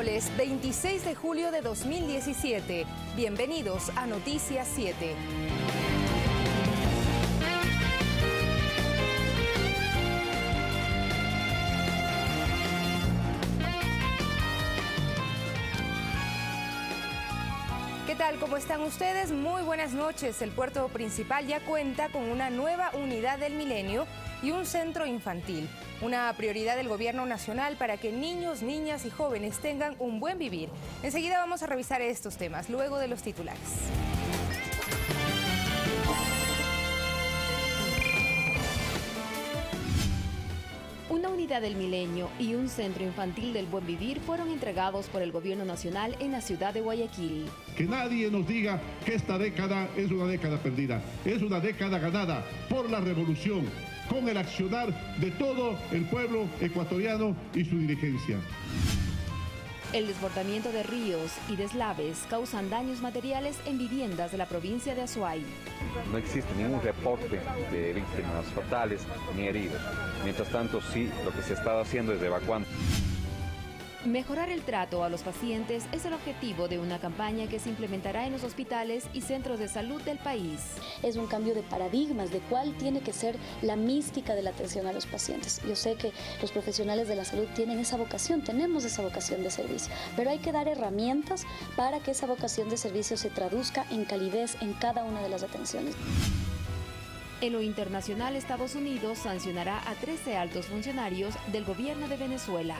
miércoles 26 de julio de 2017. Bienvenidos a Noticias 7. Tal? ¿Cómo están ustedes? Muy buenas noches. El puerto principal ya cuenta con una nueva unidad del milenio y un centro infantil. Una prioridad del gobierno nacional para que niños, niñas y jóvenes tengan un buen vivir. Enseguida vamos a revisar estos temas, luego de los titulares. Unidad del milenio y un centro infantil del buen vivir fueron entregados por el gobierno nacional en la ciudad de Guayaquil. Que nadie nos diga que esta década es una década perdida, es una década ganada por la revolución, con el accionar de todo el pueblo ecuatoriano y su dirigencia. El desbordamiento de ríos y deslaves causan daños materiales en viviendas de la provincia de Azuay. No existe ningún reporte de víctimas fatales ni heridos. Mientras tanto, sí, lo que se está haciendo es evacuando. Mejorar el trato a los pacientes es el objetivo de una campaña que se implementará en los hospitales y centros de salud del país. Es un cambio de paradigmas de cuál tiene que ser la mística de la atención a los pacientes. Yo sé que los profesionales de la salud tienen esa vocación, tenemos esa vocación de servicio, pero hay que dar herramientas para que esa vocación de servicio se traduzca en calidez en cada una de las atenciones. En lo internacional, Estados Unidos sancionará a 13 altos funcionarios del gobierno de Venezuela.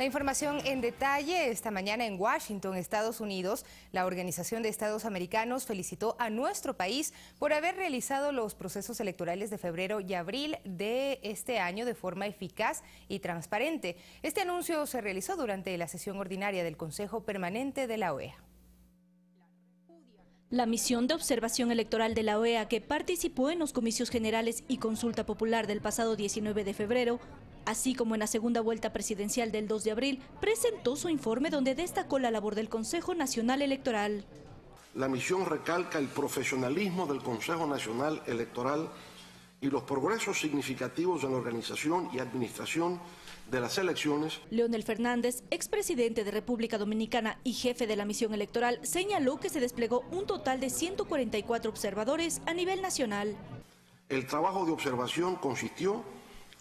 La información en detalle esta mañana en Washington, Estados Unidos. La Organización de Estados Americanos felicitó a nuestro país por haber realizado los procesos electorales de febrero y abril de este año de forma eficaz y transparente. Este anuncio se realizó durante la sesión ordinaria del Consejo Permanente de la OEA. La misión de observación electoral de la OEA que participó en los comicios generales y consulta popular del pasado 19 de febrero así como en la segunda vuelta presidencial del 2 de abril, presentó su informe donde destacó la labor del Consejo Nacional Electoral. La misión recalca el profesionalismo del Consejo Nacional Electoral y los progresos significativos en la organización y administración de las elecciones. Leonel Fernández, expresidente de República Dominicana y jefe de la misión electoral, señaló que se desplegó un total de 144 observadores a nivel nacional. El trabajo de observación consistió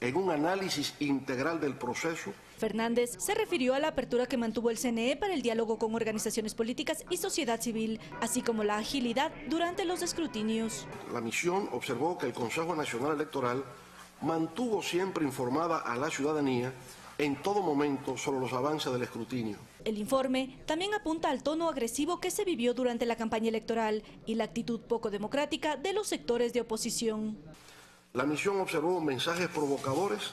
en un análisis integral del proceso. Fernández se refirió a la apertura que mantuvo el CNE para el diálogo con organizaciones políticas y sociedad civil, así como la agilidad durante los escrutinios. La misión observó que el Consejo Nacional Electoral mantuvo siempre informada a la ciudadanía en todo momento sobre los avances del escrutinio. El informe también apunta al tono agresivo que se vivió durante la campaña electoral y la actitud poco democrática de los sectores de oposición. La misión observó mensajes provocadores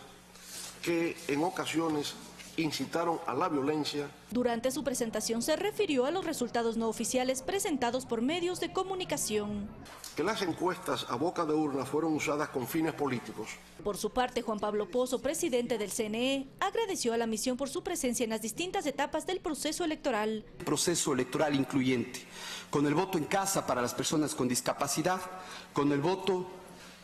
que en ocasiones incitaron a la violencia. Durante su presentación se refirió a los resultados no oficiales presentados por medios de comunicación. Que las encuestas a boca de urna fueron usadas con fines políticos. Por su parte, Juan Pablo Pozo, presidente del CNE, agradeció a la misión por su presencia en las distintas etapas del proceso electoral. Proceso electoral incluyente, con el voto en casa para las personas con discapacidad, con el voto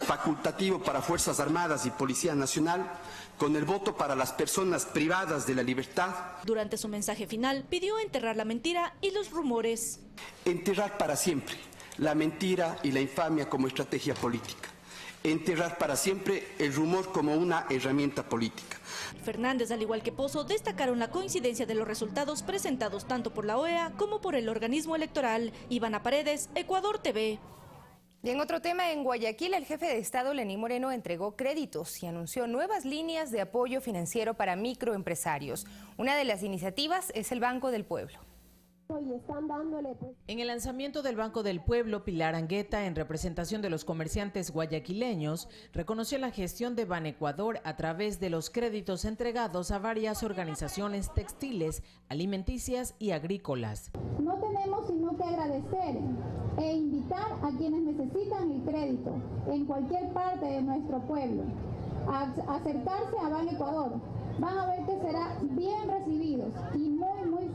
facultativo para Fuerzas Armadas y Policía Nacional, con el voto para las personas privadas de la libertad. Durante su mensaje final pidió enterrar la mentira y los rumores. Enterrar para siempre la mentira y la infamia como estrategia política. Enterrar para siempre el rumor como una herramienta política. Fernández, al igual que Pozo, destacaron la coincidencia de los resultados presentados tanto por la OEA como por el organismo electoral. Ivana Paredes, Ecuador TV. Y en otro tema, en Guayaquil, el jefe de Estado, Lenín Moreno, entregó créditos y anunció nuevas líneas de apoyo financiero para microempresarios. Una de las iniciativas es el Banco del Pueblo. En el lanzamiento del Banco del Pueblo, Pilar Angueta, en representación de los comerciantes guayaquileños, reconoció la gestión de Ban Ecuador a través de los créditos entregados a varias organizaciones textiles, alimenticias y agrícolas. No tenemos sino que agradecer e invitar a quienes necesitan el crédito en cualquier parte de nuestro pueblo a acercarse a Ban Ecuador. Van a ver que será bien recibidos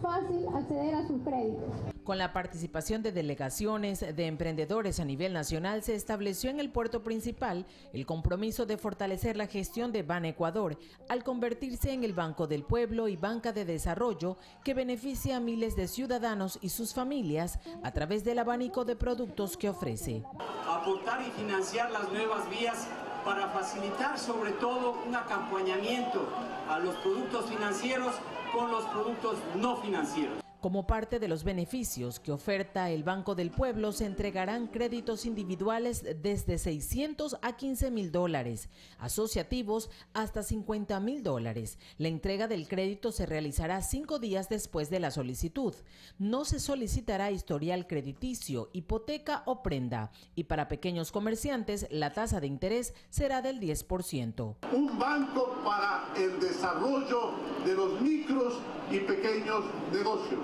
fácil acceder a sus créditos. Con la participación de delegaciones de emprendedores a nivel nacional, se estableció en el puerto principal el compromiso de fortalecer la gestión de Ban Ecuador al convertirse en el Banco del Pueblo y Banca de Desarrollo que beneficia a miles de ciudadanos y sus familias a través del abanico de productos que ofrece. Aportar y financiar las nuevas vías para facilitar sobre todo un acompañamiento a los productos financieros con los productos no financieros. Como parte de los beneficios que oferta el Banco del Pueblo, se entregarán créditos individuales desde 600 a 15 mil dólares, asociativos hasta 50 mil dólares. La entrega del crédito se realizará cinco días después de la solicitud. No se solicitará historial crediticio, hipoteca o prenda. Y para pequeños comerciantes, la tasa de interés será del 10%. Un banco para el desarrollo de los micros y pequeños negocios.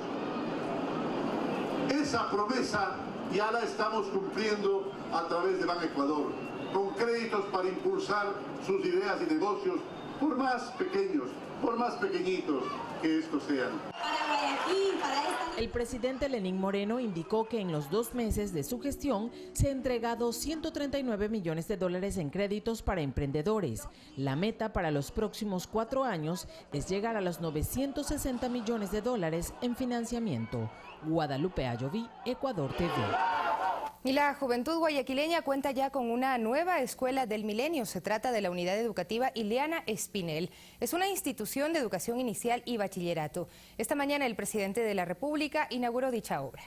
Esa promesa ya la estamos cumpliendo a través de Ban Ecuador, con créditos para impulsar sus ideas y negocios, por más pequeños, por más pequeñitos que. El presidente Lenín Moreno indicó que en los dos meses de su gestión se han entregado 139 millones de dólares en créditos para emprendedores. La meta para los próximos cuatro años es llegar a los 960 millones de dólares en financiamiento. Guadalupe Ayoví, Ecuador TV. Y la juventud guayaquileña cuenta ya con una nueva escuela del milenio. Se trata de la unidad educativa Ileana Espinel. Es una institución de educación inicial y bachillerato. Esta mañana el presidente de la República inauguró dicha obra.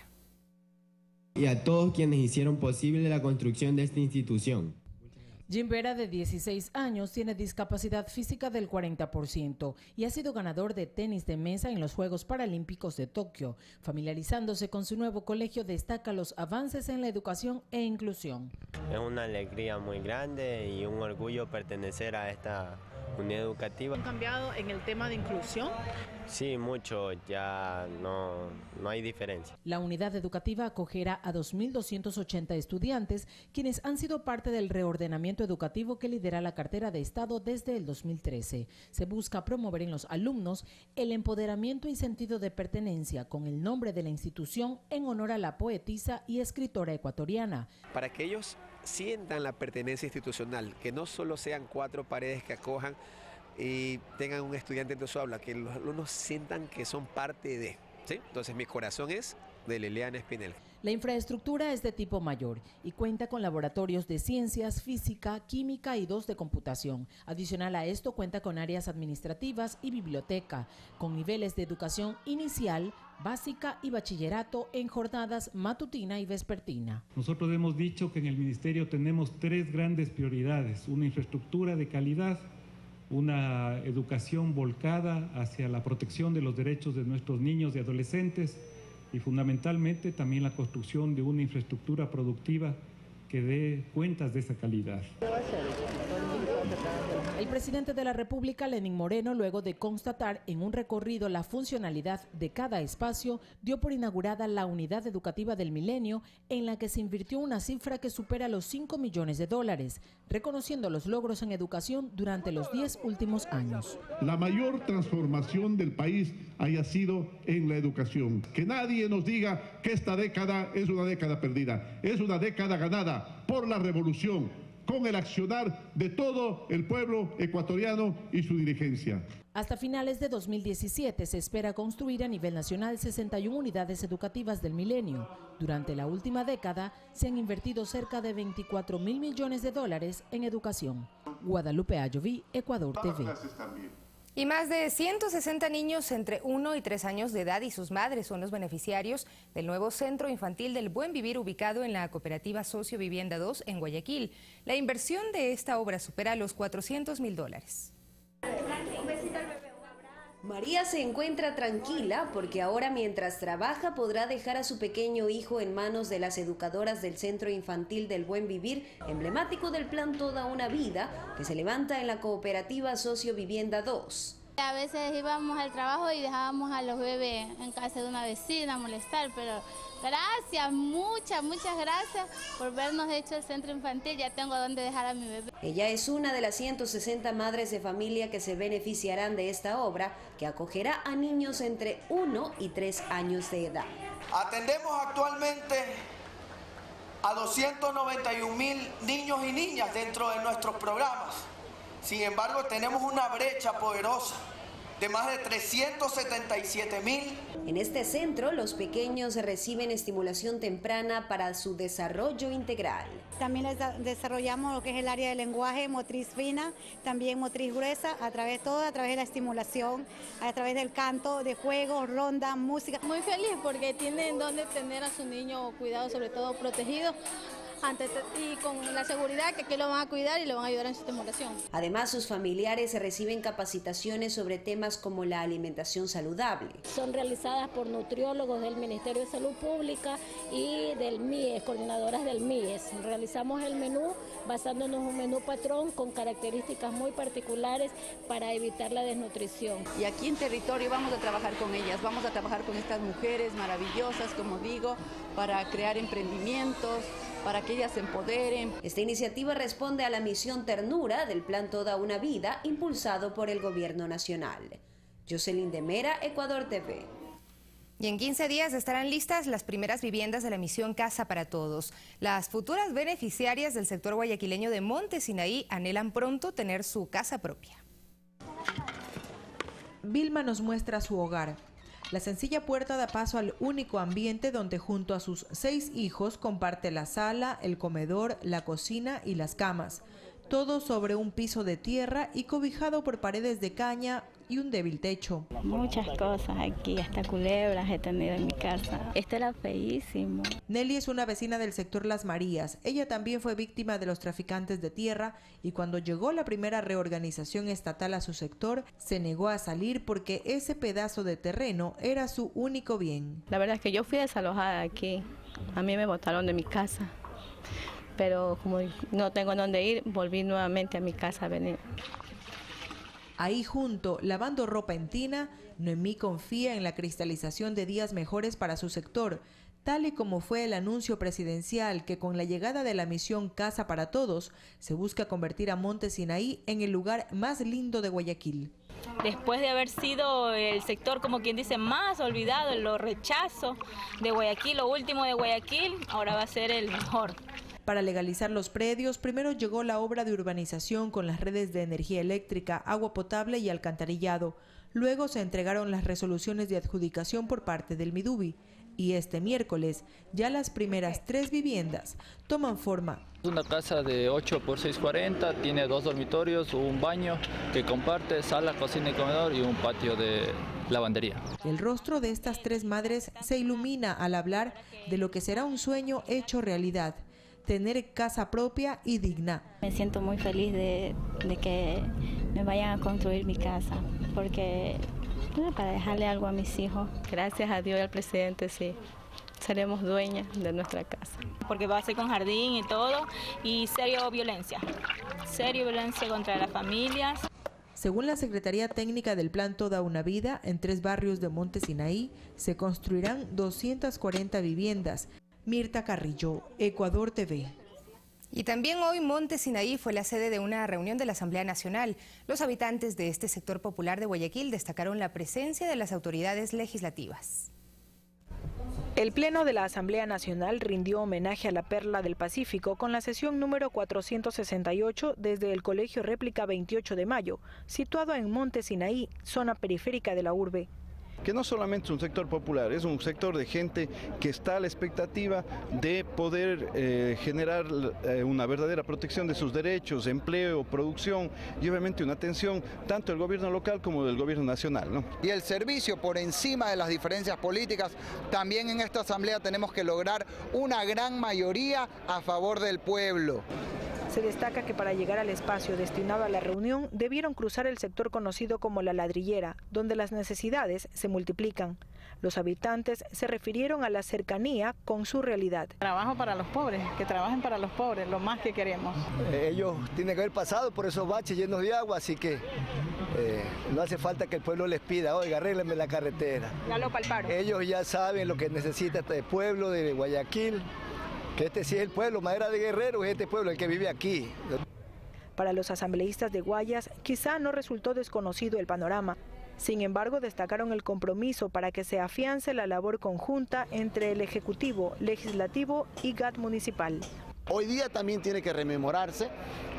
Y a todos quienes hicieron posible la construcción de esta institución. Jim Vera, de 16 años, tiene discapacidad física del 40% y ha sido ganador de tenis de mesa en los Juegos Paralímpicos de Tokio. Familiarizándose con su nuevo colegio, destaca los avances en la educación e inclusión. Es una alegría muy grande y un orgullo pertenecer a esta unidad educativa. ¿Han cambiado en el tema de inclusión? Sí, mucho, ya no, no hay diferencia. La unidad educativa acogerá a 2.280 estudiantes, quienes han sido parte del reordenamiento educativo que lidera la cartera de Estado desde el 2013. Se busca promover en los alumnos el empoderamiento y sentido de pertenencia con el nombre de la institución en honor a la poetisa y escritora ecuatoriana. Para que ellos sientan la pertenencia institucional, que no solo sean cuatro paredes que acojan y tengan un estudiante en su aula, que los alumnos sientan que son parte de. ¿sí? Entonces mi corazón es de Liliana Espinel. La infraestructura es de tipo mayor y cuenta con laboratorios de ciencias, física, química y dos de computación. Adicional a esto cuenta con áreas administrativas y biblioteca, con niveles de educación inicial, básica y bachillerato en jornadas matutina y vespertina. Nosotros hemos dicho que en el Ministerio tenemos tres grandes prioridades, una infraestructura de calidad, una educación volcada hacia la protección de los derechos de nuestros niños y adolescentes y fundamentalmente también la construcción de una infraestructura productiva que dé cuentas de esa calidad. El presidente de la República, Lenín Moreno, luego de constatar en un recorrido la funcionalidad de cada espacio, dio por inaugurada la unidad educativa del milenio, en la que se invirtió una cifra que supera los 5 millones de dólares, reconociendo los logros en educación durante los 10 últimos años. La mayor transformación del país haya sido en la educación. Que nadie nos diga que esta década es una década perdida, es una década ganada por la revolución con el accionar de todo el pueblo ecuatoriano y su dirigencia. Hasta finales de 2017 se espera construir a nivel nacional 61 unidades educativas del milenio. Durante la última década se han invertido cerca de 24 mil millones de dólares en educación. Guadalupe Ayoví, Ecuador TV. Y más de 160 niños entre 1 y 3 años de edad y sus madres son los beneficiarios del nuevo Centro Infantil del Buen Vivir ubicado en la cooperativa Socio Vivienda 2 en Guayaquil. La inversión de esta obra supera los 400 mil dólares. María se encuentra tranquila porque ahora mientras trabaja podrá dejar a su pequeño hijo en manos de las educadoras del Centro Infantil del Buen Vivir, emblemático del plan Toda una Vida, que se levanta en la cooperativa Socio Vivienda 2. A veces íbamos al trabajo y dejábamos a los bebés en casa de una vecina a molestar, pero gracias, muchas, muchas gracias por vernos hecho el centro infantil. Ya tengo donde dejar a mi bebé. Ella es una de las 160 madres de familia que se beneficiarán de esta obra que acogerá a niños entre 1 y 3 años de edad. Atendemos actualmente a 291 mil niños y niñas dentro de nuestros programas. Sin embargo, tenemos una brecha poderosa de más de 377 mil. En este centro, los pequeños reciben estimulación temprana para su desarrollo integral. También les desarrollamos lo que es el área de lenguaje, motriz fina, también motriz gruesa, a través de todo, a través de la estimulación, a través del canto, de juegos, ronda, música. Muy feliz porque tienen donde tener a su niño cuidado, sobre todo protegido, y con la seguridad que aquí lo van a cuidar y lo van a ayudar en su estimulación. Además, sus familiares reciben capacitaciones sobre temas como la alimentación saludable. Son realizadas por nutriólogos del Ministerio de Salud Pública y del MIES, coordinadoras del MIES. Realizamos el menú basándonos en un menú patrón con características muy particulares para evitar la desnutrición. Y aquí en territorio vamos a trabajar con ellas, vamos a trabajar con estas mujeres maravillosas, como digo, para crear emprendimientos, para que ellas se empoderen. Esta iniciativa responde a la misión Ternura del Plan Toda una Vida impulsado por el Gobierno Nacional. Jocelyn de Mera, Ecuador TV. Y en 15 días estarán listas las primeras viviendas de la misión Casa para Todos. Las futuras beneficiarias del sector guayaquileño de Monte Sinaí anhelan pronto tener su casa propia. Vilma nos muestra su hogar, la sencilla puerta da paso al único ambiente donde junto a sus seis hijos comparte la sala, el comedor, la cocina y las camas. Todo sobre un piso de tierra y cobijado por paredes de caña y un débil techo. Muchas cosas aquí, hasta culebras he tenido en mi casa. Este era feísimo. Nelly es una vecina del sector Las Marías. Ella también fue víctima de los traficantes de tierra y cuando llegó la primera reorganización estatal a su sector, se negó a salir porque ese pedazo de terreno era su único bien. La verdad es que yo fui desalojada aquí. A mí me botaron de mi casa pero como no tengo dónde ir, volví nuevamente a mi casa a venir. Ahí junto, lavando ropa en tina, Noemí confía en la cristalización de días mejores para su sector, tal y como fue el anuncio presidencial que con la llegada de la misión Casa para Todos se busca convertir a Monte Sinaí en el lugar más lindo de Guayaquil. Después de haber sido el sector, como quien dice, más olvidado, lo rechazo de Guayaquil, lo último de Guayaquil, ahora va a ser el mejor. Para legalizar los predios, primero llegó la obra de urbanización con las redes de energía eléctrica, agua potable y alcantarillado. Luego se entregaron las resoluciones de adjudicación por parte del Midubi. Y este miércoles ya las primeras tres viviendas toman forma. Una casa de 8 por 640, tiene dos dormitorios, un baño que comparte sala, cocina y comedor y un patio de lavandería. El rostro de estas tres madres se ilumina al hablar de lo que será un sueño hecho realidad tener casa propia y digna. Me siento muy feliz de, que me vayan a construir mi casa, porque para dejarle algo a mis hijos. Gracias a Dios y al presidente, sí seremos dueñas de nuestra casa. Porque va a ser con jardín y todo, y serio violencia, serio violencia contra las familias. Según la Secretaría Técnica del Plan Toda una Vida, en tres barrios de Monte Sinaí se construirán 240 viviendas, Mirta Carrillo, Ecuador TV. Y también hoy Monte Sinaí fue la sede de una reunión de la Asamblea Nacional. Los habitantes de este sector popular de Guayaquil destacaron la presencia de las autoridades legislativas. El Pleno de la Asamblea Nacional rindió homenaje a la Perla del Pacífico con la sesión número 468 desde el Colegio Réplica 28 de Mayo, situado en Monte Sinaí, zona periférica de la urbe que no solamente es un sector popular, es un sector de gente que está a la expectativa de poder eh, generar eh, una verdadera protección de sus derechos, empleo, producción y obviamente una atención tanto del gobierno local como del gobierno nacional. Y el servicio por encima de las diferencias políticas, también en esta asamblea tenemos que lograr una gran mayoría a favor del pueblo Se destaca que para llegar al espacio destinado a la reunión debieron cruzar el sector conocido como la ladrillera, donde las necesidades se multiplican. Los habitantes se refirieron a la cercanía con su realidad. Trabajo para los pobres, que trabajen para los pobres, lo más que queremos. Eh, ellos tienen que haber pasado por esos baches llenos de agua, así que eh, no hace falta que el pueblo les pida, oiga, arréglenme la carretera. Ya lo palparon. Ellos ya saben lo que necesita este pueblo de Guayaquil, que este sí es el pueblo, madera de guerrero, es este pueblo el que vive aquí. Para los asambleístas de Guayas, quizá no resultó desconocido el panorama. Sin embargo, destacaron el compromiso para que se afiance la labor conjunta entre el Ejecutivo, Legislativo y GAT municipal. Hoy día también tiene que rememorarse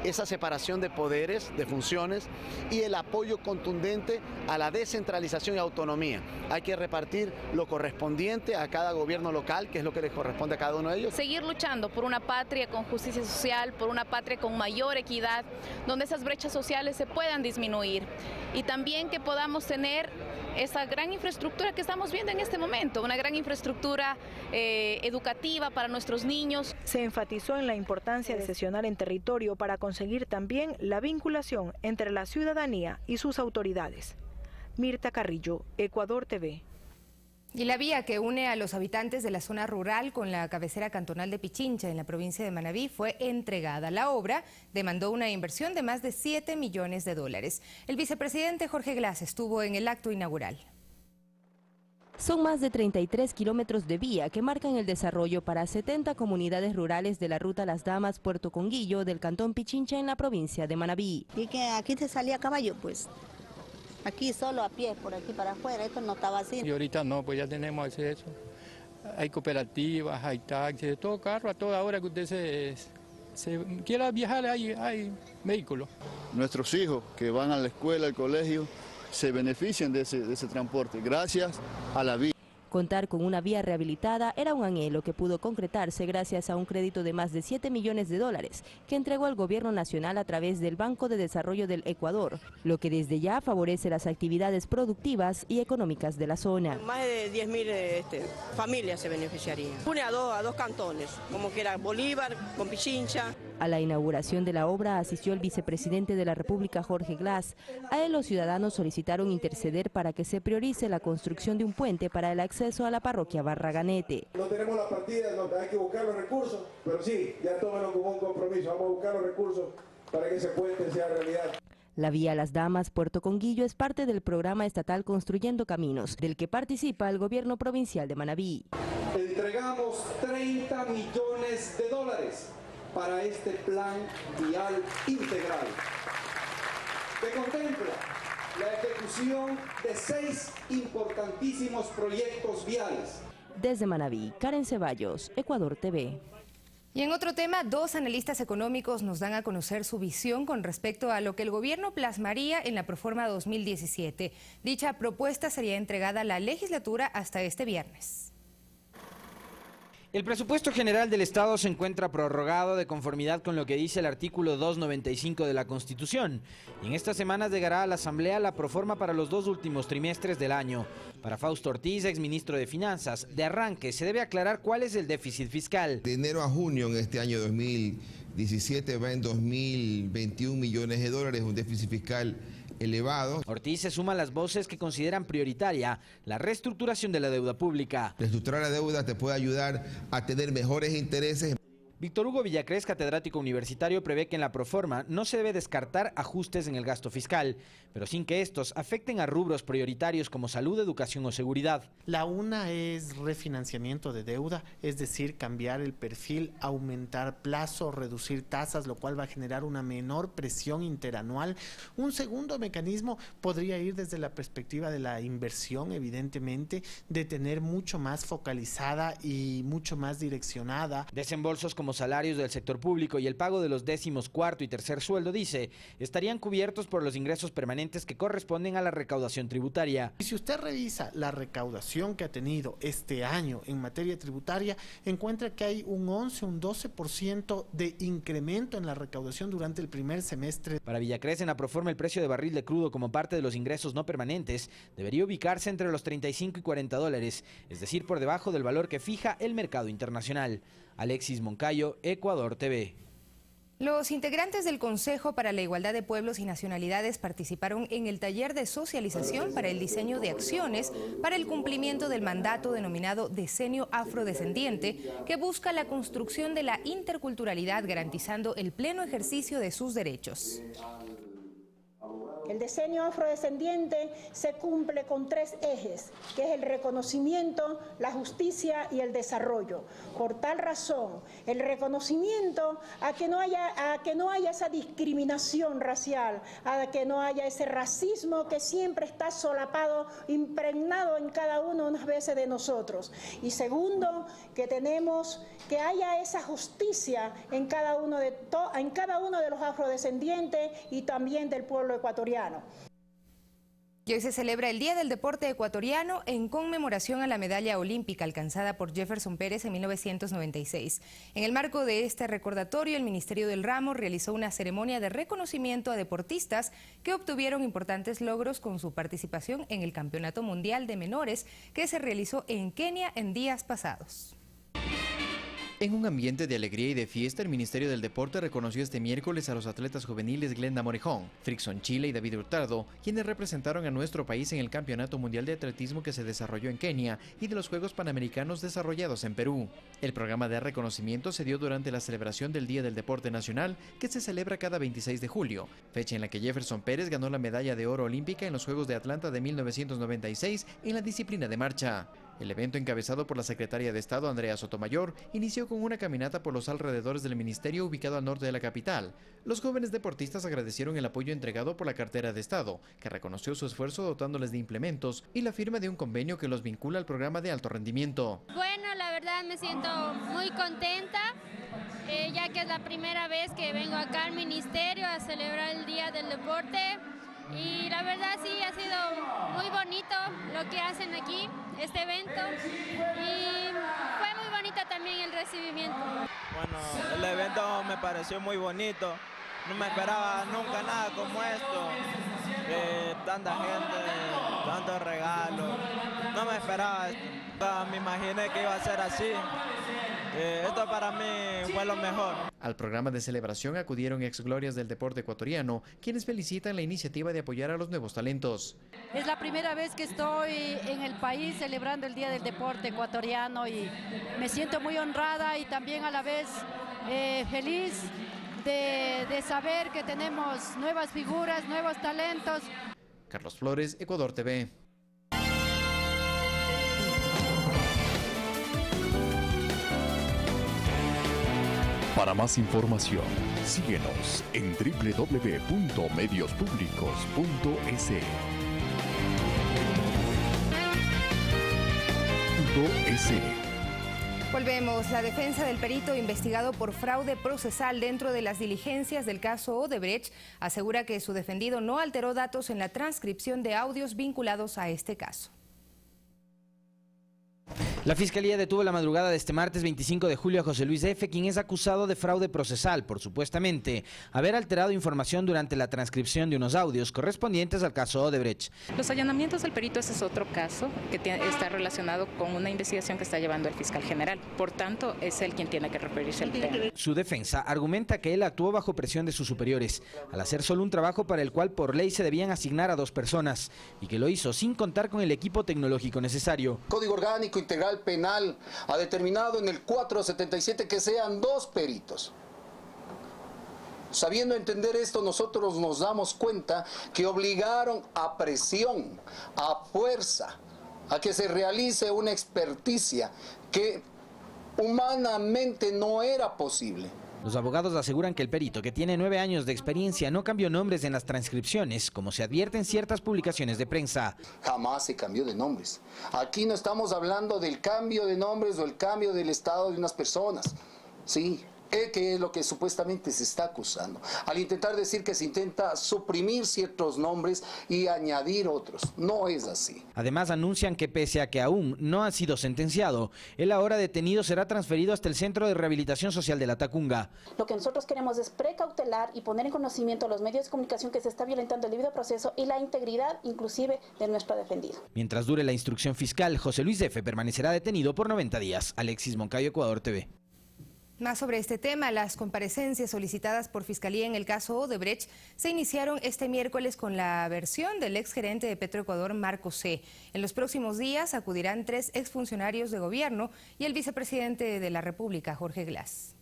esa separación de poderes, de funciones y el apoyo contundente a la descentralización y autonomía. Hay que repartir lo correspondiente a cada gobierno local, que es lo que les corresponde a cada uno de ellos. Seguir luchando por una patria con justicia social, por una patria con mayor equidad, donde esas brechas sociales se puedan disminuir y también que podamos tener esa gran infraestructura que estamos viendo en este momento, una gran infraestructura eh, educativa para nuestros niños. Se enfatizó en la importancia de sesionar en territorio para conseguir también la vinculación entre la ciudadanía y sus autoridades. Mirta Carrillo, Ecuador TV. Y la vía que une a los habitantes de la zona rural con la cabecera cantonal de Pichincha en la provincia de Manabí fue entregada. La obra demandó una inversión de más de 7 millones de dólares. El vicepresidente Jorge Glass estuvo en el acto inaugural. Son más de 33 kilómetros de vía que marcan el desarrollo para 70 comunidades rurales de la ruta Las Damas Puerto Conguillo del cantón Pichincha en la provincia de Manabí. Y que aquí te salía caballo, pues Aquí solo a pie, por aquí para afuera, esto no estaba así. Y ahorita no, pues ya tenemos acceso. Hay cooperativas, hay taxis, todo carro, a toda hora que usted se, quiera viajar hay, hay vehículos. Nuestros hijos que van a la escuela, al colegio, se benefician de ese, de ese transporte gracias a la vía. Contar con una vía rehabilitada era un anhelo que pudo concretarse gracias a un crédito de más de 7 millones de dólares que entregó el gobierno nacional a través del Banco de Desarrollo del Ecuador, lo que desde ya favorece las actividades productivas y económicas de la zona. Más de 10.000 este, familias se beneficiarían. Une a dos, a dos cantones, como que era Bolívar con Pichincha. A la inauguración de la obra asistió el vicepresidente de la República, Jorge Glass. A él los ciudadanos solicitaron interceder para que se priorice la construcción de un puente para el acceso a la parroquia Barraganete. No tenemos la partida, no, hay que buscar los recursos, pero sí, ya tómenlo como un compromiso, vamos a buscar los recursos para que ese puente sea realidad. La vía Las Damas Puerto Conguillo es parte del programa estatal Construyendo Caminos, del que participa el gobierno provincial de Manabí. Entregamos 30 millones de dólares para este plan vial integral que contempla la ejecución de seis importantísimos proyectos viales. Desde Manabí, Karen Ceballos, Ecuador TV. Y en otro tema, dos analistas económicos nos dan a conocer su visión con respecto a lo que el gobierno plasmaría en la Proforma 2017. Dicha propuesta sería entregada a la legislatura hasta este viernes. El presupuesto general del Estado se encuentra prorrogado de conformidad con lo que dice el artículo 295 de la Constitución. Y en estas semanas llegará a la Asamblea la proforma para los dos últimos trimestres del año. Para Fausto Ortiz, exministro de Finanzas, de arranque se debe aclarar cuál es el déficit fiscal. De enero a junio en este año 2017 va en 2.021 millones de dólares, un déficit fiscal elevado. Ortiz se suma a las voces que consideran prioritaria la reestructuración de la deuda pública. Reestructurar la deuda te puede ayudar a tener mejores intereses. Víctor Hugo Villacrés, catedrático universitario, prevé que en la proforma no se debe descartar ajustes en el gasto fiscal, pero sin que estos afecten a rubros prioritarios como salud, educación o seguridad. La una es refinanciamiento de deuda, es decir, cambiar el perfil, aumentar plazo, reducir tasas, lo cual va a generar una menor presión interanual. Un segundo mecanismo podría ir desde la perspectiva de la inversión, evidentemente, de tener mucho más focalizada y mucho más direccionada. Desembolsos como salarios del sector público y el pago de los décimos cuarto y tercer sueldo, dice, estarían cubiertos por los ingresos permanentes que corresponden a la recaudación tributaria. Y si usted revisa la recaudación que ha tenido este año en materia tributaria, encuentra que hay un 11, un 12% de incremento en la recaudación durante el primer semestre. Para Villacres, en la proforma, el precio de barril de crudo como parte de los ingresos no permanentes debería ubicarse entre los 35 y 40 dólares, es decir, por debajo del valor que fija el mercado internacional. Alexis Moncayo, Ecuador TV. Los integrantes del Consejo para la Igualdad de Pueblos y Nacionalidades participaron en el taller de socialización para el diseño de acciones para el cumplimiento del mandato denominado Decenio Afrodescendiente, que busca la construcción de la interculturalidad garantizando el pleno ejercicio de sus derechos. El diseño afrodescendiente se cumple con tres ejes, que es el reconocimiento, la justicia y el desarrollo. Por tal razón, el reconocimiento a que no haya, a que no haya esa discriminación racial, a que no haya ese racismo que siempre está solapado, impregnado en cada uno unas veces de nosotros. Y segundo, que tenemos que haya esa justicia en cada uno de, en cada uno de los afrodescendientes y también del pueblo ecuatoriano. Y hoy se celebra el Día del Deporte Ecuatoriano en conmemoración a la medalla olímpica alcanzada por Jefferson Pérez en 1996. En el marco de este recordatorio, el Ministerio del Ramo realizó una ceremonia de reconocimiento a deportistas que obtuvieron importantes logros con su participación en el Campeonato Mundial de Menores que se realizó en Kenia en días pasados. En un ambiente de alegría y de fiesta, el Ministerio del Deporte reconoció este miércoles a los atletas juveniles Glenda Morejón, Frickson Chile y David Hurtado, quienes representaron a nuestro país en el Campeonato Mundial de Atletismo que se desarrolló en Kenia y de los Juegos Panamericanos desarrollados en Perú. El programa de reconocimiento se dio durante la celebración del Día del Deporte Nacional, que se celebra cada 26 de julio, fecha en la que Jefferson Pérez ganó la medalla de oro olímpica en los Juegos de Atlanta de 1996 en la disciplina de marcha. El evento encabezado por la secretaria de Estado Andrea Sotomayor inició con una caminata por los alrededores del ministerio ubicado al norte de la capital. Los jóvenes deportistas agradecieron el apoyo entregado por la cartera de Estado, que reconoció su esfuerzo dotándoles de implementos y la firma de un convenio que los vincula al programa de alto rendimiento. Bueno, la verdad me siento muy contenta, eh, ya que es la primera vez que vengo acá al ministerio a celebrar el Día del Deporte y la verdad sí ha sido muy bonito lo que hacen aquí, este evento y fue muy bonito también el recibimiento. Bueno, el evento me pareció muy bonito, no me esperaba nunca nada como esto, tanta gente, tantos regalos, no me esperaba esto, me imaginé que iba a ser así. Eh, esto para mí fue lo mejor. Al programa de celebración acudieron ex glorias del deporte ecuatoriano, quienes felicitan la iniciativa de apoyar a los nuevos talentos. Es la primera vez que estoy en el país celebrando el Día del Deporte ecuatoriano y me siento muy honrada y también a la vez eh, feliz de, de saber que tenemos nuevas figuras, nuevos talentos. Carlos Flores, Ecuador TV. Para más información, síguenos en www.mediospublicos.es. Volvemos. La defensa del perito investigado por fraude procesal dentro de las diligencias del caso Odebrecht asegura que su defendido no alteró datos en la transcripción de audios vinculados a este caso. La Fiscalía detuvo la madrugada de este martes 25 de julio a José Luis F., quien es acusado de fraude procesal por supuestamente haber alterado información durante la transcripción de unos audios correspondientes al caso Odebrecht. Los allanamientos del perito ese es otro caso que está relacionado con una investigación que está llevando el fiscal general. Por tanto, es él quien tiene que referirse al tema. Su defensa argumenta que él actuó bajo presión de sus superiores al hacer solo un trabajo para el cual por ley se debían asignar a dos personas y que lo hizo sin contar con el equipo tecnológico necesario. Código orgánico integral Penal ha determinado en el 477 que sean dos peritos. Sabiendo entender esto, nosotros nos damos cuenta que obligaron a presión, a fuerza, a que se realice una experticia que humanamente no era posible. Los abogados aseguran que el perito, que tiene nueve años de experiencia, no cambió nombres en las transcripciones, como se advierte en ciertas publicaciones de prensa. Jamás se cambió de nombres. Aquí no estamos hablando del cambio de nombres o el cambio del estado de unas personas. Sí, que es lo que supuestamente se está acusando, al intentar decir que se intenta suprimir ciertos nombres y añadir otros. No es así. Además anuncian que pese a que aún no ha sido sentenciado, el ahora detenido será transferido hasta el Centro de Rehabilitación Social de la Tacunga. Lo que nosotros queremos es precautelar y poner en conocimiento a los medios de comunicación que se está violentando el debido proceso y la integridad inclusive de nuestro defendido. Mientras dure la instrucción fiscal, José Luis F. permanecerá detenido por 90 días. Alexis Moncayo, Ecuador TV. Más sobre este tema, las comparecencias solicitadas por Fiscalía en el caso Odebrecht se iniciaron este miércoles con la versión del exgerente de Petroecuador, Marco C. En los próximos días acudirán tres exfuncionarios de gobierno y el vicepresidente de la República, Jorge Glass.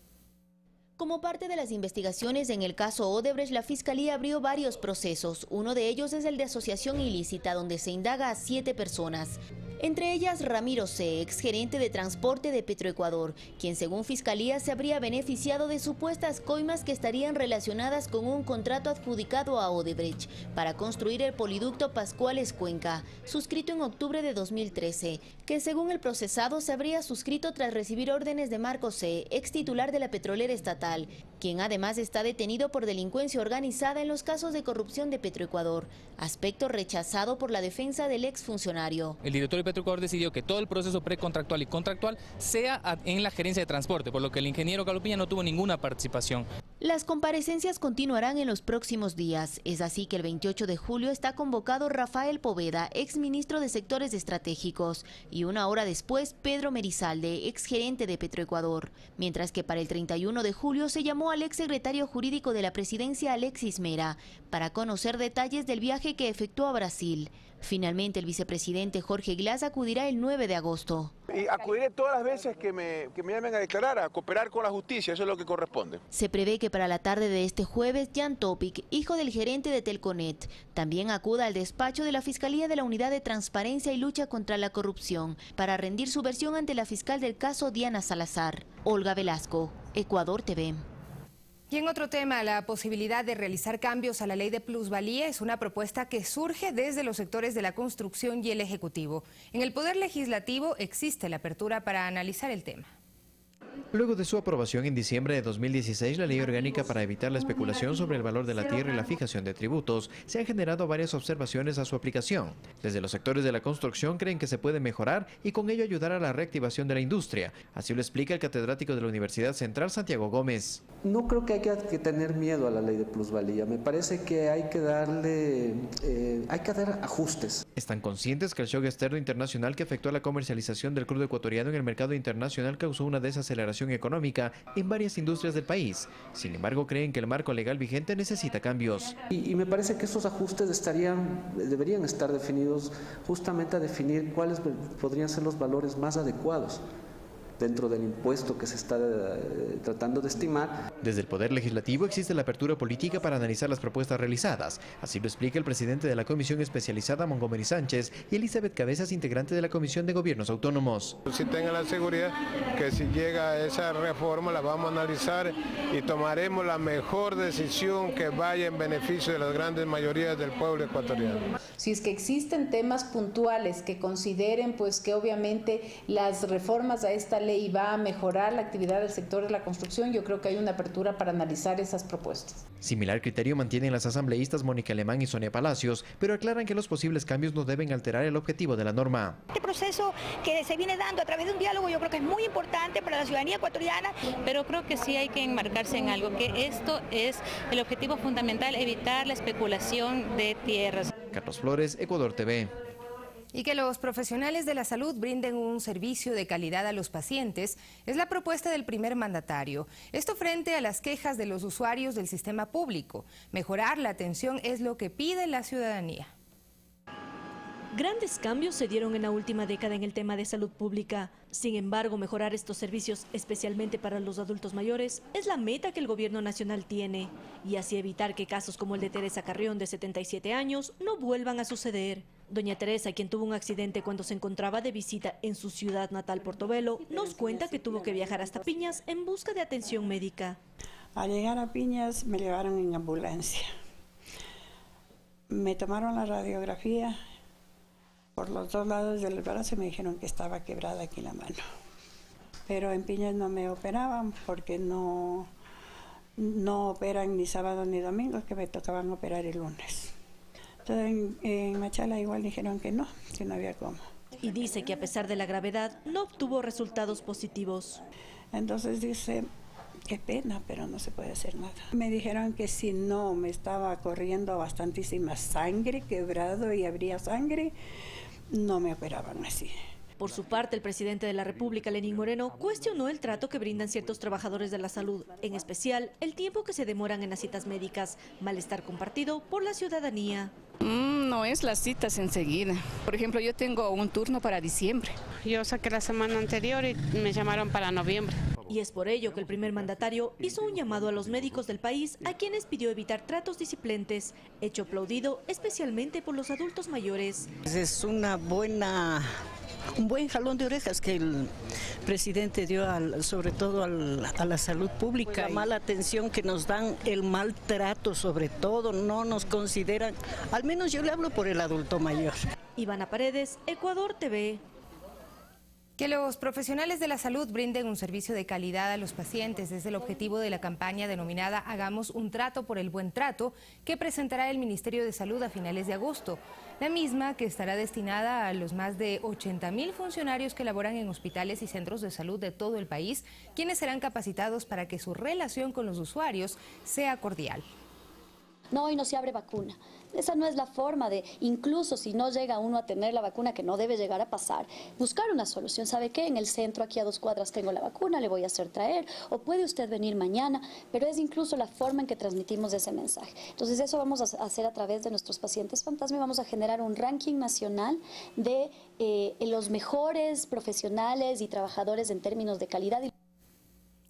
Como parte de las investigaciones en el caso Odebrecht, la Fiscalía abrió varios procesos. Uno de ellos es el de asociación ilícita, donde se indaga a siete personas. Entre ellas Ramiro C., exgerente de transporte de Petroecuador, quien según Fiscalía se habría beneficiado de supuestas coimas que estarían relacionadas con un contrato adjudicado a Odebrecht para construir el poliducto Pascuales Cuenca, suscrito en octubre de 2013, que según el procesado se habría suscrito tras recibir órdenes de Marco C., ex titular de la petrolera estatal, quien además está detenido por delincuencia organizada en los casos de corrupción de Petroecuador, aspecto rechazado por la defensa del exfuncionario. El director de Petroecuador decidió que todo el proceso precontractual y contractual sea en la gerencia de transporte, por lo que el ingeniero Galopiña no tuvo ninguna participación. Las comparecencias continuarán en los próximos días. Es así que el 28 de julio está convocado Rafael Poveda, exministro de Sectores Estratégicos, y una hora después Pedro Merizalde, exgerente de Petroecuador. Mientras que para el 31 de julio se llamó al exsecretario jurídico de la presidencia Alexis Mera para conocer detalles del viaje que efectuó a Brasil. Finalmente, el vicepresidente Jorge Glass acudirá el 9 de agosto. Y acudiré todas las veces que me, que me llamen a declarar, a cooperar con la justicia, eso es lo que corresponde. Se prevé que para la tarde de este jueves, Jan Topic, hijo del gerente de Telconet, también acuda al despacho de la Fiscalía de la Unidad de Transparencia y Lucha contra la Corrupción para rendir su versión ante la fiscal del caso Diana Salazar. Olga Velasco, Ecuador TV. Y en otro tema, la posibilidad de realizar cambios a la ley de plusvalía es una propuesta que surge desde los sectores de la construcción y el Ejecutivo. En el Poder Legislativo existe la apertura para analizar el tema. Luego de su aprobación en diciembre de 2016, la ley orgánica para evitar la especulación sobre el valor de la tierra y la fijación de tributos, se han generado varias observaciones a su aplicación. Desde los sectores de la construcción creen que se puede mejorar y con ello ayudar a la reactivación de la industria. Así lo explica el catedrático de la Universidad Central, Santiago Gómez. No creo que hay que tener miedo a la ley de plusvalía. Me parece que hay que darle, eh, hay que dar ajustes. Están conscientes que el shock externo internacional que afectó a la comercialización del crudo ecuatoriano en el mercado internacional causó una desaceleración económica en varias industrias del país. Sin embargo, creen que el marco legal vigente necesita cambios. Y, y me parece que esos ajustes estarían, deberían estar definidos justamente a definir cuáles podrían ser los valores más adecuados dentro del impuesto que se está eh, tratando de estimar. Desde el Poder Legislativo existe la apertura política para analizar las propuestas realizadas. Así lo explica el presidente de la Comisión Especializada, Montgomery Sánchez, y Elizabeth Cabezas, integrante de la Comisión de Gobiernos Autónomos. Si tengan la seguridad que si llega esa reforma la vamos a analizar y tomaremos la mejor decisión que vaya en beneficio de las grandes mayorías del pueblo ecuatoriano. Si es que existen temas puntuales que consideren pues que obviamente las reformas a esta ley va a mejorar la actividad del sector de la construcción, yo creo que hay una apertura para analizar esas propuestas. Similar criterio mantienen las asambleístas Mónica Alemán y Sonia Palacios, pero aclaran que los posibles cambios no deben alterar el objetivo de la norma. Este proceso que se viene dando a través de un diálogo yo creo que es muy importante para la ciudadanía ecuatoriana. Pero creo que sí hay que enmarcarse en algo, que esto es el objetivo fundamental, evitar la especulación de tierras. Carlos Flores, Ecuador TV y que los profesionales de la salud brinden un servicio de calidad a los pacientes es la propuesta del primer mandatario. Esto frente a las quejas de los usuarios del sistema público. Mejorar la atención es lo que pide la ciudadanía. Grandes cambios se dieron en la última década en el tema de salud pública. Sin embargo, mejorar estos servicios, especialmente para los adultos mayores, es la meta que el gobierno nacional tiene. Y así evitar que casos como el de Teresa Carrión, de 77 años, no vuelvan a suceder. Doña Teresa, quien tuvo un accidente cuando se encontraba de visita en su ciudad natal Portobelo, nos cuenta que tuvo que viajar hasta Piñas en busca de atención médica. Al llegar a Piñas me llevaron en ambulancia. Me tomaron la radiografía por los dos lados del brazo y me dijeron que estaba quebrada aquí la mano. Pero en Piñas no me operaban porque no, no operan ni sábado ni domingo, que me tocaban operar el lunes. Entonces en, Machala igual dijeron que no, que no había cómo. Y dice que a pesar de la gravedad no obtuvo resultados positivos. Entonces dice, qué pena, pero no se puede hacer nada. Me dijeron que si no me estaba corriendo bastantísima sangre, quebrado y habría sangre, no me operaban así. Por su parte, el presidente de la República, Lenín Moreno, cuestionó el trato que brindan ciertos trabajadores de la salud, en especial el tiempo que se demoran en las citas médicas, malestar compartido por la ciudadanía. Mm, no es las citas enseguida. Por ejemplo, yo tengo un turno para diciembre. Yo saqué la semana anterior y me llamaron para noviembre. Y es por ello que el primer mandatario hizo un llamado a los médicos del país a quienes pidió evitar tratos disciplentes, hecho aplaudido especialmente por los adultos mayores. Es una buena un buen jalón de orejas que el presidente dio al, sobre todo al, a la salud pública. La mala atención que nos dan, el maltrato sobre todo, no nos consideran, al menos yo le hablo por el adulto mayor. Ivana Paredes, Ecuador TV. Que los profesionales de la salud brinden un servicio de calidad a los pacientes es el objetivo de la campaña denominada Hagamos un trato por el buen trato que presentará el Ministerio de Salud a finales de agosto. La misma que estará destinada a los más de 80 mil funcionarios que laboran en hospitales y centros de salud de todo el país, quienes serán capacitados para que su relación con los usuarios sea cordial. No, hoy no se abre vacuna. Esa no es la forma de, incluso si no llega uno a tener la vacuna, que no debe llegar a pasar, buscar una solución. ¿Sabe qué? En el centro, aquí a dos cuadras, tengo la vacuna, le voy a hacer traer, o puede usted venir mañana, pero es incluso la forma en que transmitimos ese mensaje. Entonces, eso vamos a hacer a través de nuestros pacientes fantasma y vamos a generar un ranking nacional de eh, los mejores profesionales y trabajadores en términos de calidad.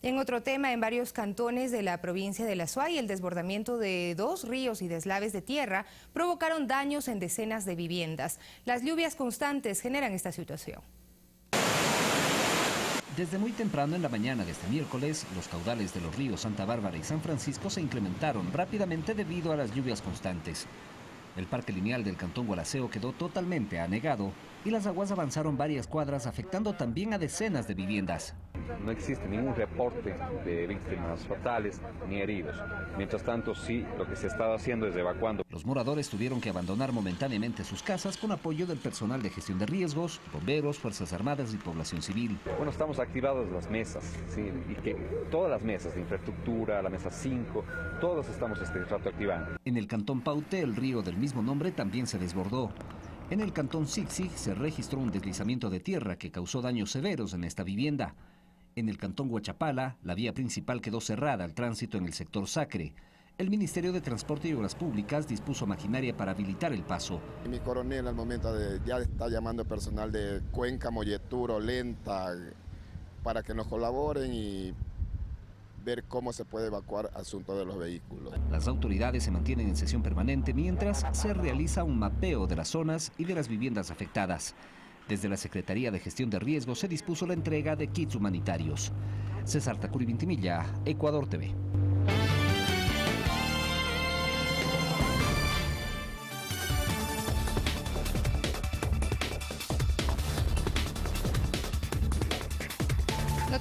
En otro tema, en varios cantones de la provincia de La Suay, el desbordamiento de dos ríos y deslaves de tierra provocaron daños en decenas de viviendas. Las lluvias constantes generan esta situación. Desde muy temprano en la mañana de este miércoles, los caudales de los ríos Santa Bárbara y San Francisco se incrementaron rápidamente debido a las lluvias constantes. El parque lineal del Cantón Gualaceo quedó totalmente anegado y las aguas avanzaron varias cuadras afectando también a decenas de viviendas. No existe ningún reporte de víctimas fatales ni heridos. Mientras tanto, sí, lo que se estaba haciendo es evacuando. Los moradores tuvieron que abandonar momentáneamente sus casas con apoyo del personal de gestión de riesgos, bomberos, Fuerzas Armadas y población civil. Bueno, estamos activados las mesas, ¿sí? y que todas las mesas de infraestructura, la mesa 5, todos estamos este rato activando. En el cantón Paute, el río del mismo nombre también se desbordó. En el cantón Sixi se registró un deslizamiento de tierra que causó daños severos en esta vivienda. En el cantón Huachapala, la vía principal quedó cerrada al tránsito en el sector Sacre. El Ministerio de Transporte y Obras Públicas dispuso maquinaria para habilitar el paso. Mi coronel al momento de ya está llamando personal de Cuenca, Molleturo, Lenta, para que nos colaboren y ver cómo se puede evacuar asunto de los vehículos. Las autoridades se mantienen en sesión permanente mientras se realiza un mapeo de las zonas y de las viviendas afectadas. Desde la Secretaría de Gestión de Riesgos se dispuso la entrega de kits humanitarios. César Tacuri Vintimilla, Ecuador TV.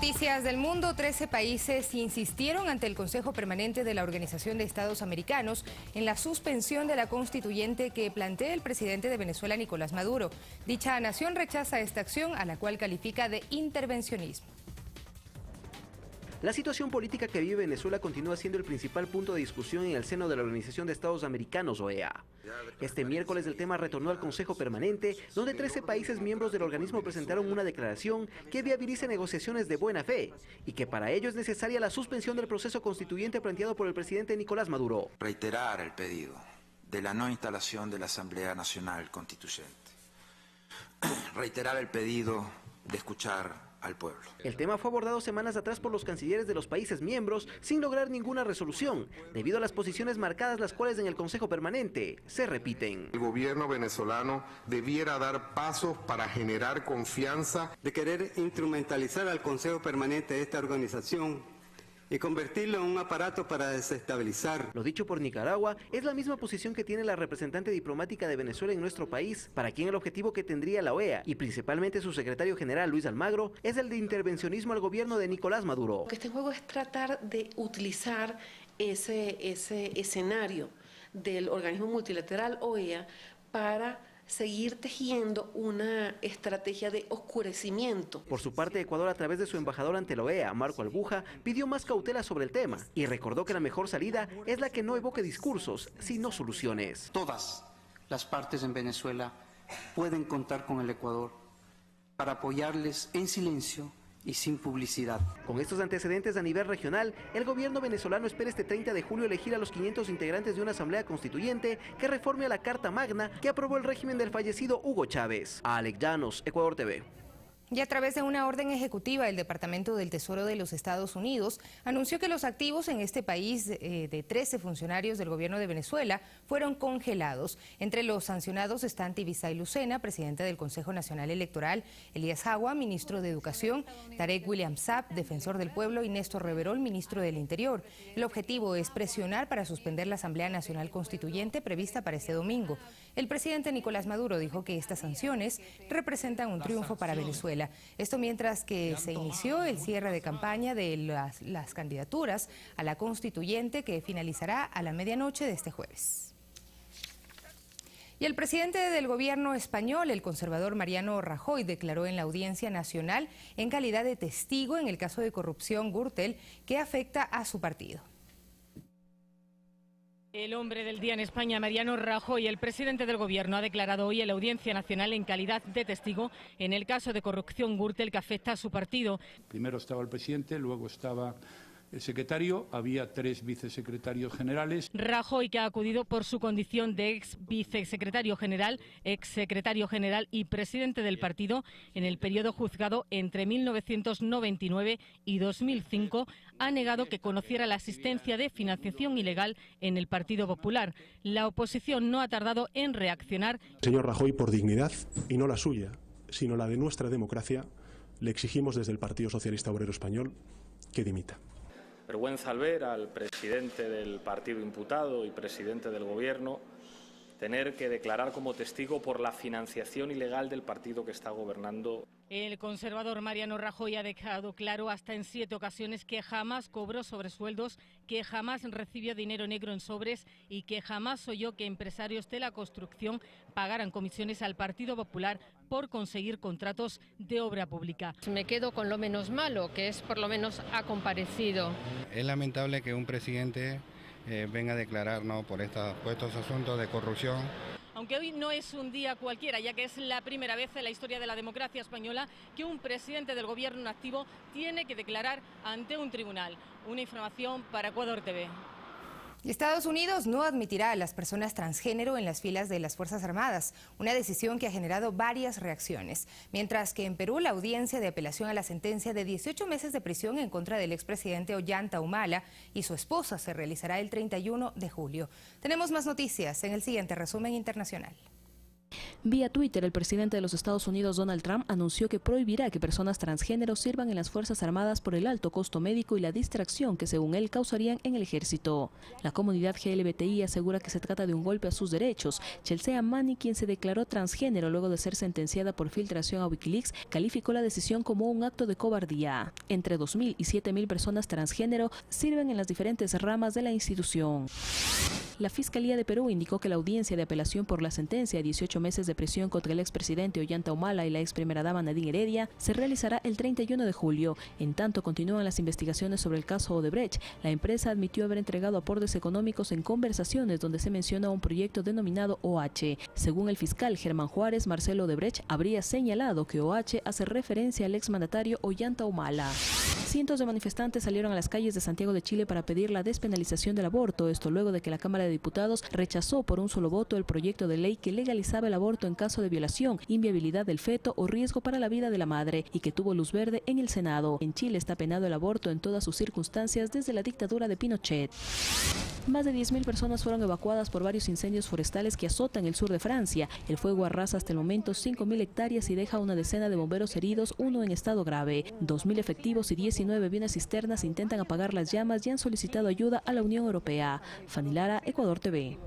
Noticias del mundo, 13 países insistieron ante el Consejo Permanente de la Organización de Estados Americanos en la suspensión de la constituyente que plantea el presidente de Venezuela, Nicolás Maduro. Dicha nación rechaza esta acción a la cual califica de intervencionismo. La situación política que vive Venezuela continúa siendo el principal punto de discusión en el seno de la Organización de Estados Americanos, OEA. Este miércoles el tema retornó al Consejo Permanente, donde 13 países miembros del organismo presentaron una declaración que viabiliza negociaciones de buena fe y que para ello es necesaria la suspensión del proceso constituyente planteado por el presidente Nicolás Maduro. Reiterar el pedido de la no instalación de la Asamblea Nacional Constituyente. Reiterar el pedido de escuchar pueblo. El tema fue abordado semanas atrás por los cancilleres de los países miembros sin lograr ninguna resolución, debido a las posiciones marcadas las cuales en el Consejo Permanente se repiten. El gobierno venezolano debiera dar pasos para generar confianza. De querer instrumentalizar al Consejo Permanente de esta organización y convertirlo en un aparato para desestabilizar. Lo dicho por Nicaragua es la misma posición que tiene la representante diplomática de Venezuela en nuestro país, para quien el objetivo que tendría la OEA y principalmente su secretario general Luis Almagro es el de intervencionismo al gobierno de Nicolás Maduro. Este juego es tratar de utilizar ese, ese escenario del organismo multilateral OEA para seguir tejiendo una estrategia de oscurecimiento. Por su parte, Ecuador, a través de su embajador ante la OEA, Marco Albuja, pidió más cautela sobre el tema y recordó que la mejor salida es la que no evoque discursos, sino soluciones. Todas las partes en Venezuela pueden contar con el Ecuador para apoyarles en silencio y sin publicidad. Con estos antecedentes a nivel regional, el gobierno venezolano espera este 30 de julio elegir a los 500 integrantes de una asamblea constituyente que reforme a la Carta Magna que aprobó el régimen del fallecido Hugo Chávez. Alex Llanos, Ecuador TV. Y a través de una orden ejecutiva, el Departamento del Tesoro de los Estados Unidos anunció que los activos en este país eh, de 13 funcionarios del gobierno de Venezuela fueron congelados. Entre los sancionados están Tibisay Lucena, presidente del Consejo Nacional Electoral, Elías Agua, ministro de Educación, Tarek William Saab, defensor del pueblo, y Néstor Reverol, ministro del Interior. El objetivo es presionar para suspender la Asamblea Nacional Constituyente prevista para este domingo. El presidente Nicolás Maduro dijo que estas sanciones representan un triunfo para Venezuela. Esto mientras que se inició el cierre de campaña de las, las candidaturas a la constituyente que finalizará a la medianoche de este jueves. Y el presidente del gobierno español, el conservador Mariano Rajoy, declaró en la Audiencia Nacional en calidad de testigo en el caso de corrupción Gürtel que afecta a su partido. El hombre del día en España, Mariano Rajoy, el presidente del Gobierno, ha declarado hoy en la Audiencia Nacional en calidad de testigo en el caso de corrupción Gürtel que afecta a su partido. Primero estaba el presidente, luego estaba el secretario, había tres vicesecretarios generales. Rajoy, que ha acudido por su condición de ex vicesecretario general, ex secretario general y presidente del partido en el periodo juzgado entre 1999 y 2005, ha negado que conociera la asistencia de financiación ilegal en el Partido Popular. La oposición no ha tardado en reaccionar. Señor Rajoy, por dignidad, y no la suya, sino la de nuestra democracia, le exigimos desde el Partido Socialista Obrero Español que dimita. Vergüenza al ver al presidente del partido imputado y presidente del Gobierno tener que declarar como testigo por la financiación ilegal del partido que está gobernando. El conservador Mariano Rajoy ha dejado claro hasta en siete ocasiones que jamás cobró sobresueldos, que jamás recibió dinero negro en sobres y que jamás oyó que empresarios de la construcción pagaran comisiones al Partido Popular por conseguir contratos de obra pública. Me quedo con lo menos malo, que es por lo menos ha comparecido. Es lamentable que un presidente eh, venga a declarar ¿no? por, por estos asuntos de corrupción. Aunque hoy no es un día cualquiera, ya que es la primera vez en la historia de la democracia española que un presidente del gobierno activo tiene que declarar ante un tribunal. Una información para Ecuador TV. Estados Unidos no admitirá a las personas transgénero en las filas de las Fuerzas Armadas, una decisión que ha generado varias reacciones. Mientras que en Perú la audiencia de apelación a la sentencia de 18 meses de prisión en contra del expresidente Ollanta Humala y su esposa se realizará el 31 de julio. Tenemos más noticias en el siguiente resumen internacional. Vía Twitter, el presidente de los Estados Unidos, Donald Trump, anunció que prohibirá que personas transgénero sirvan en las Fuerzas Armadas por el alto costo médico y la distracción que, según él, causarían en el ejército. La comunidad GLBTI asegura que se trata de un golpe a sus derechos. Chelsea Manning, quien se declaró transgénero luego de ser sentenciada por filtración a Wikileaks, calificó la decisión como un acto de cobardía. Entre 2.000 y 7.000 personas transgénero sirven en las diferentes ramas de la institución. La Fiscalía de Perú indicó que la audiencia de apelación por la sentencia de 18 meses de prisión contra el expresidente Ollanta Humala y la ex primera dama Nadine Heredia se realizará el 31 de julio. En tanto, continúan las investigaciones sobre el caso Odebrecht. La empresa admitió haber entregado aportes económicos en conversaciones donde se menciona un proyecto denominado OH. Según el fiscal Germán Juárez, Marcelo Odebrecht habría señalado que OH hace referencia al exmandatario Ollanta Humala. Cientos de manifestantes salieron a las calles de Santiago de Chile para pedir la despenalización del aborto, esto luego de que la Cámara de Diputados rechazó por un solo voto el proyecto de ley que legalizaba el aborto en caso de violación, inviabilidad del feto o riesgo para la vida de la madre y que tuvo luz verde en el Senado. En Chile está penado el aborto en todas sus circunstancias desde la dictadura de Pinochet. Más de 10.000 personas fueron evacuadas por varios incendios forestales que azotan el sur de Francia. El fuego arrasa hasta el momento 5.000 hectáreas y deja una decena de bomberos heridos, uno en estado grave. 2.000 efectivos y 19 bienes cisternas intentan apagar las llamas y han solicitado ayuda a la Unión Europea. Fanilara, Ecuador TV.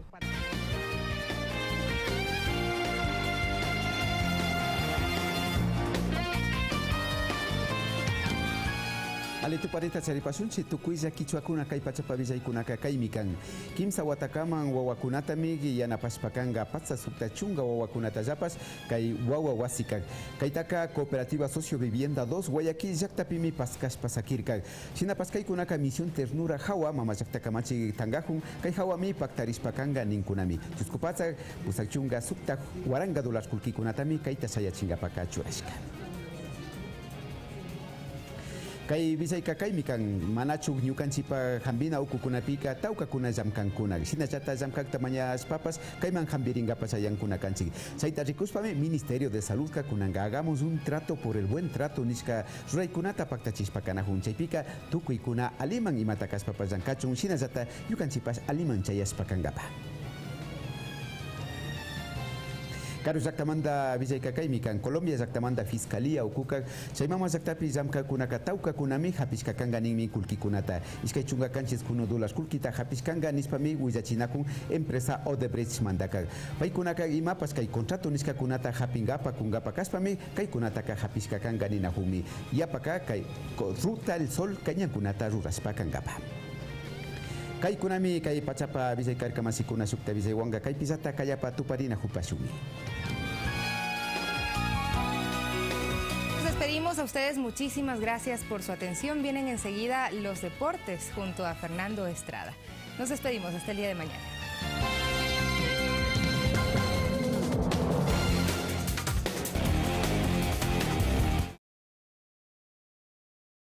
Alete parita charipasunchi tukuylla kichwakuna kay pachapavillaikunaka kaymi kan kimsa watakaman wawakunatami yanapashpa kanga patsa suktachunga wawakunatallapash kay wawa wasi kan kaytaka cooperativa socio vivienda 2 Guayaquil llaktapimi paskashpa sakirkan shinapas kaykunaka misión ternura hawa mama llaktakamachi tangajun kay hawami paktarishpa kanga ninkunami. Chusku patsa pusakchunga sukta waranga dolarkulkikunatami kayta sayachingapaka churashka kay visayka kaymi kan manachuk ñukanchipa hambina ukukunapika tawkakuna llamkankuna shinachata llamkakta mañaspapas kayman hambiringapas ayankuna kanchik chayta rikuspami ministerio de salud kunanga hagamos un trato por el buen trato nishka. Ruraykunata paktachishpa kanajun chaypika tukuykuna aliman imata kaspapa llankachun shinallata yukanchipas aliman chayaspa kankapa Karu llaqtamanta villayqakaymi kan Colombia llaqtamanta fiscalía ukukak chaymama llaqtapi llamkakunaka tawkakunami hapishkakanqa ninmi kulkikunata iskay chunga kanchis kuno dolas kulkita hapishkanqa nispami willachinakun empresa Odebrecht mandaka paykunaka imapas kay contrato niskakunata hapingapa kungapa kaspami kaykunataka hapishkakanqa ninahumi yapaka kay ruta el sol kañankunata ruraspa kankapa Kaikunami kai pachapa visay karkamasikuna sukta visay wanga kai pisata kayapa tuparina jupashumi. Nos despedimos a ustedes, muchísimas gracias por su atención. Vienen enseguida los deportes junto a Fernando Estrada. Nos despedimos hasta el día de mañana.